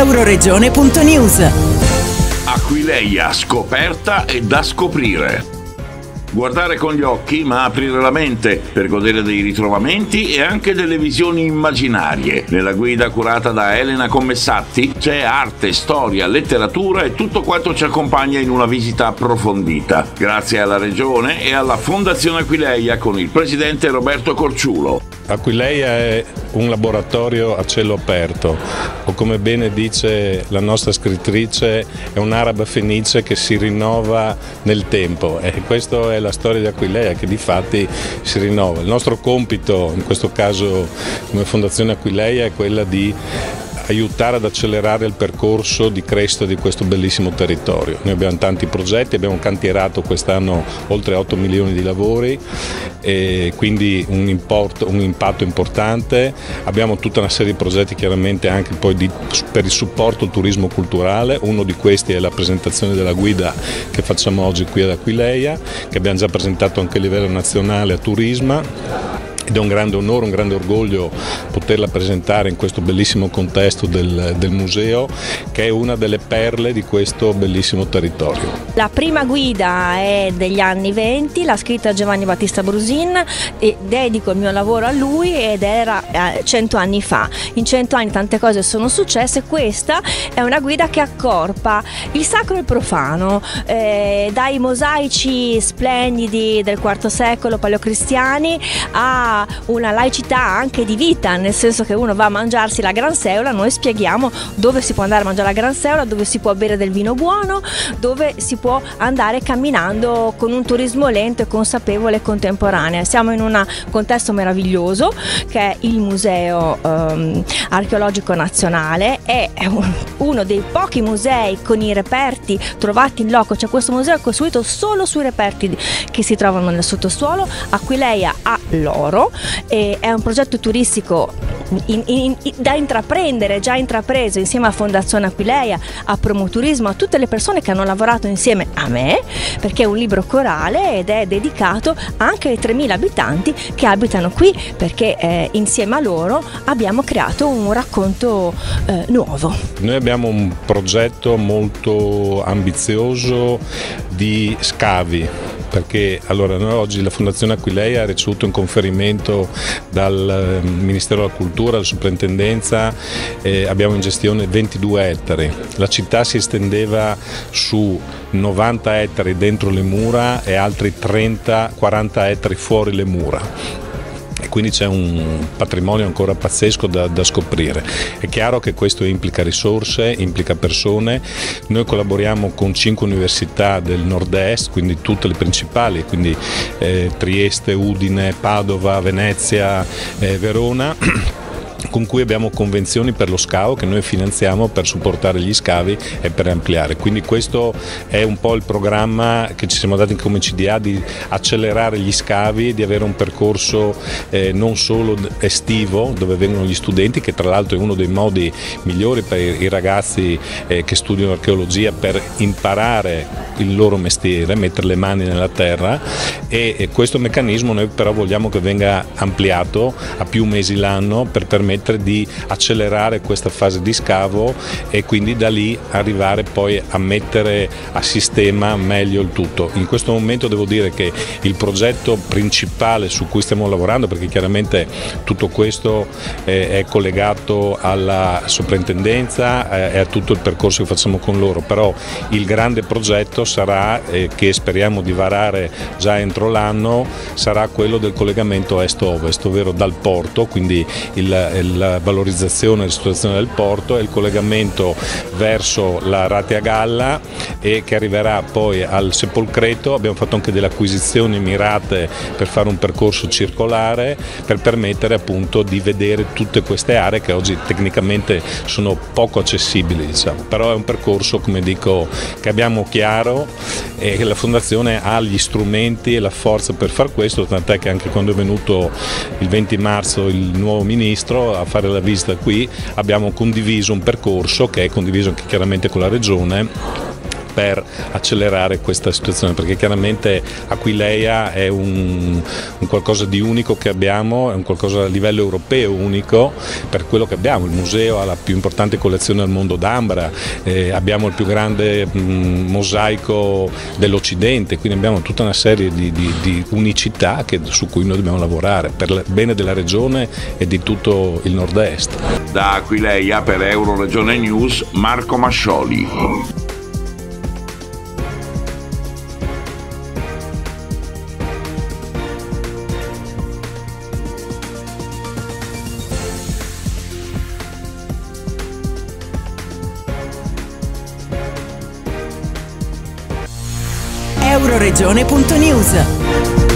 euroregione.news. Aquileia scoperta e da scoprire. Guardare con gli occhi, ma aprire la mente per godere dei ritrovamenti e anche delle visioni immaginarie. Nella guida curata da Elena Commessatti c'è arte, storia, letteratura e tutto quanto ci accompagna in una visita approfondita. Grazie alla Regione e alla Fondazione Aquileia con il presidente Roberto Corciulo. Aquileia è un laboratorio a cielo aperto o come bene dice la nostra scrittrice è un'araba fenice che si rinnova nel tempo e questa è la storia di Aquileia che di fatti si rinnova. Il nostro compito in questo caso come Fondazione Aquileia è quella di aiutare ad accelerare il percorso di crescita di questo bellissimo territorio. Noi abbiamo tanti progetti, abbiamo cantierato quest'anno oltre 8 milioni di lavori e quindi un, import, un impatto importante. Abbiamo tutta una serie di progetti chiaramente anche di, per il supporto al turismo culturale, uno di questi è la presentazione della guida che facciamo oggi qui ad Aquileia, che abbiamo già presentato anche a livello nazionale a Turisma ed è un grande onore, un grande orgoglio poterla presentare in questo bellissimo contesto del, del, museo che è una delle perle di questo bellissimo territorio. La prima guida è degli anni 20, l'ha scritta Giovanni Battista Brusin e dedico il mio lavoro a lui ed era eh, cento anni fa. In cento anni tante cose sono successe, questa è una guida che accorpa il sacro e il profano, eh, dai mosaici splendidi del IV secolo paleocristiani a una laicità anche di vita, nel senso che uno va a mangiarsi la gran seola, noi spieghiamo dove si può andare a mangiare la gran seola, dove si può bere del vino buono, dove si può andare camminando con un turismo lento e consapevole e contemporaneo. Siamo in un contesto meraviglioso che è il Museo um, Archeologico Nazionale, è uno dei pochi musei con i reperti trovati in loco, cioè questo museo è costruito solo sui reperti che si trovano nel sottosuolo, Aquileia ha l'oro e è un progetto turistico in, in, in, da intraprendere, già intrapreso insieme a Fondazione Aquileia, a Promoturismo, a tutte le persone che hanno lavorato insieme a me, perché è un libro corale ed è dedicato anche ai 3.000 abitanti che abitano qui, perché eh, insieme a loro abbiamo creato un racconto eh, nuovo. Noi abbiamo un progetto molto ambizioso di scavi perché allora oggi la Fondazione Aquileia ha ricevuto un conferimento dal ehm, Ministero della Cultura, dalla Soprintendenza, eh, abbiamo in gestione 22 ettari. La città si estendeva su 90 ettari dentro le mura e altri 30-40 ettari fuori le mura quindi c'è un patrimonio ancora pazzesco da, da, scoprire. È chiaro che questo implica risorse, implica persone, noi collaboriamo con cinque università del nord-est, quindi tutte le principali, quindi eh, Trieste, Udine, Padova, Venezia, eh, Verona con cui abbiamo convenzioni per lo scavo che noi finanziamo per supportare gli scavi e per ampliare. Quindi questo è un po' il programma che ci siamo dati come CDA di accelerare gli scavi, di avere un percorso eh, non solo estivo dove vengono gli studenti, che tra l'altro è uno dei modi migliori per i ragazzi eh, che studiano archeologia per imparare il loro mestiere, mettere le mani nella terra e, e questo meccanismo noi però vogliamo che venga ampliato a più mesi l'anno per permettere permettere di accelerare questa fase di scavo e quindi da lì arrivare poi a mettere a sistema meglio il tutto. In questo momento devo dire che il progetto principale su cui stiamo lavorando, perché chiaramente tutto questo è collegato alla soprintendenza eh, e a tutto il percorso che facciamo con loro, però il grande progetto sarà, eh, che speriamo di varare già entro l'anno, sarà quello del collegamento est-ovest, ovvero dal porto, quindi il, la valorizzazione e ristrutturazione del porto e il collegamento verso la Ratea Galla e che arriverà poi al Sepolcreto. Abbiamo fatto anche delle acquisizioni mirate per fare un percorso circolare per permettere appunto di vedere tutte queste aree che oggi tecnicamente sono poco accessibili, diciamo. però è un percorso come dico che abbiamo chiaro e che la Fondazione ha gli strumenti e la forza per far questo, tant'è che anche quando è venuto il 20 marzo il nuovo ministro a fare la visita qui abbiamo condiviso un percorso che è condiviso anche chiaramente con la Regione per accelerare questa situazione, perché chiaramente Aquileia è un, un qualcosa di unico che abbiamo, è un qualcosa a livello europeo unico per quello che abbiamo, il museo ha la più importante collezione al mondo d'Ambra, eh, abbiamo il più grande mh, mosaico dell'Occidente, quindi abbiamo tutta una serie di, di, di unicità che, su cui noi dobbiamo lavorare per il bene della regione e di tutto il nord-est. Da Aquileia per Euroregione News Marco Mascioli. euroregione.news